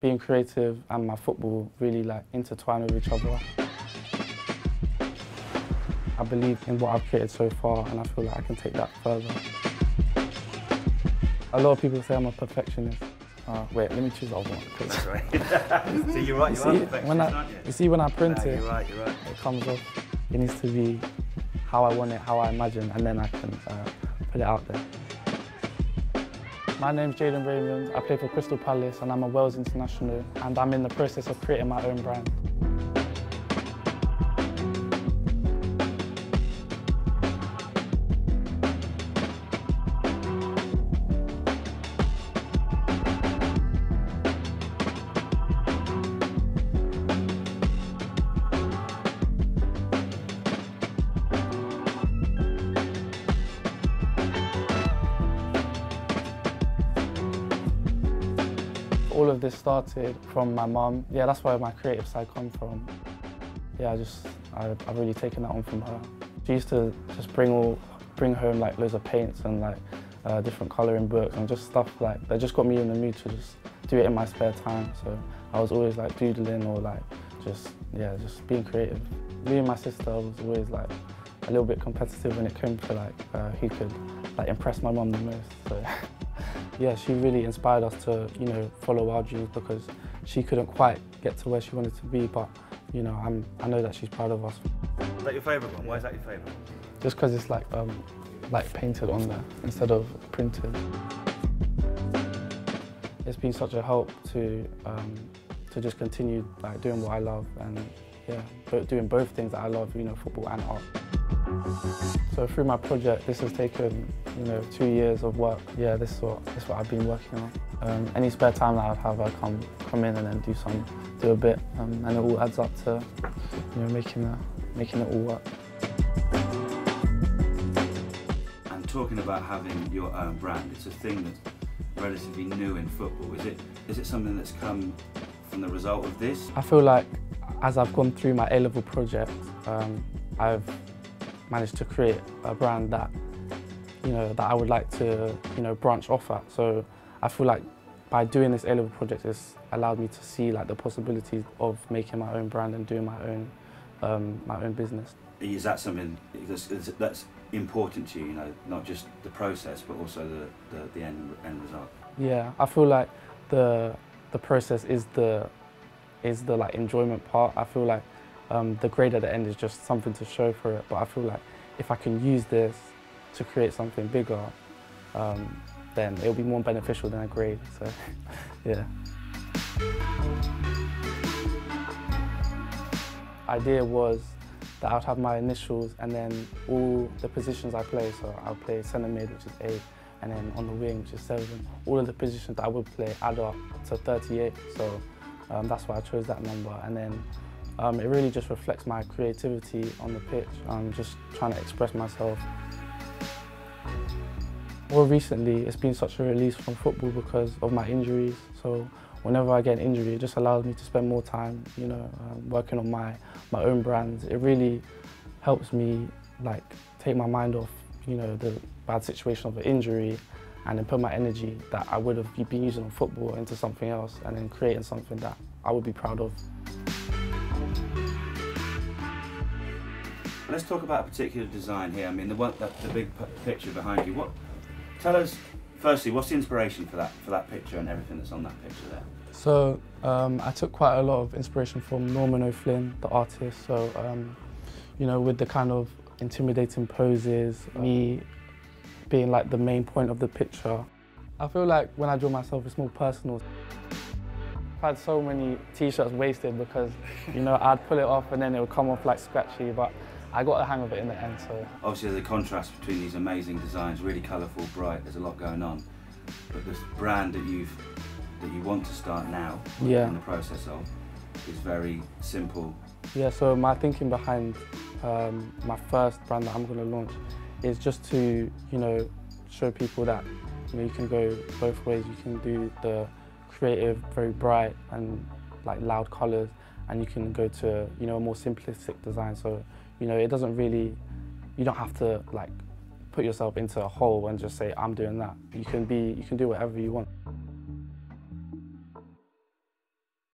Being creative and my football really like intertwine with each other. I believe in what I've created so far and I feel like I can take that further. A lot of people say I'm a perfectionist. Uh, wait, let me choose the other one. That's right. so you're right, you, You are see, perfectionist, when I, aren't you? you see when I print No, it, you're right, you're right. it comes off. It needs to be how I want it, how I imagine, and then I can uh, put it out there. My name's Jadan Raymond. I play for Crystal Palace and I'm a Wales international and I'm in the process of creating my own brand. All of this started from my mum. Yeah, that's where my creative side comes from. Yeah, I just, I, I've really taken that on from her. She used to just bring all, bring home like loads of paints and like uh, different colouring books and just stuff like, that just got me in the mood to just do it in my spare time. So I was always like doodling or like just, yeah, just being creative. Me and my sister was always like a little bit competitive when it came to like uh, who could like impress my mum the most. So yeah, she really inspired us to, you know, follow our dreams because she couldn't quite get to where she wanted to be, but you know, I'm, I know that she's proud of us. Is that your favourite one? Why is that your favourite? Just because it's like, um, like painted on there instead of printed. It's been such a help to, um, to just continue like doing what I love and yeah, doing both things that I love, you know, football and art. So through my project, this has taken, you know, two years of work. Yeah, this is what, this is what I've been working on. Um, any spare time that I'd have, I come, come in and then do some, do a bit, um, and it all adds up to, you know, making, a, making it all work. And talking about having your own brand, it's a thing that's relatively new in football. Is it? Is it something that's come from the result of this? I feel like as I've gone through my A-level project, um, I've managed to create a brand that, you know, that I would like to, you know, branch off at. So I feel like by doing this A-level project, it's allowed me to see like the possibilities of making my own brand and doing my own, um, my own business. Is that something that's, that's important to you? You know, not just the process, but also the, the, the end end result. Yeah, I feel like the the process is the is the like enjoyment part. I feel like um, the grade at the end is just something to show for it. But I feel like if I can use this to create something bigger, um, then it'll be more beneficial than a grade. So, yeah. Idea was that I'd have my initials and then all the positions I play. So I'll play centre mid, which is eight, and then on the wing, which is seven. All of the positions that I would play add up to 38. So um, that's why I chose that number. And then um, it really just reflects my creativity on the pitch. I'm just trying to express myself. More recently, it's been such a release from football because of my injuries. So whenever I get an injury, it just allows me to spend more time, you know, um, working on my, my own brands. It really helps me like take my mind off, you know, the bad situation of an injury and then put my energy that I would have been using on football into something else and then creating something that I would be proud of. Let's talk about a particular design here. I mean, the one, the, the big picture behind you. What? Tell us, firstly, what's the inspiration for that for that picture and everything that's on that picture there? So um, I took quite a lot of inspiration from Norman O'Flynn, the artist. So, um, you know, with the kind of intimidating poses, me being like the main point of the picture. I feel like when I draw myself, it's more personal. I've had so many t-shirts wasted because, you know, I'd pull it off and then it would come off like scratchy, but I got the hang of it in the end, so. Obviously, there's a contrast between these amazing designs, really colourful, bright. There's a lot going on, but this brand that you've that you want to start now, Yeah. in the process of, is very simple. Yeah, so my thinking behind um, my first brand that I'm going to launch is just to, you know, show people that, you know, you can go both ways. You can do the creative, very bright and like loud colours, and you can go to, you know, a more simplistic design. So, you know, it doesn't really, you don't have to like put yourself into a hole and just say, I'm doing that. You can be, you can do whatever you want.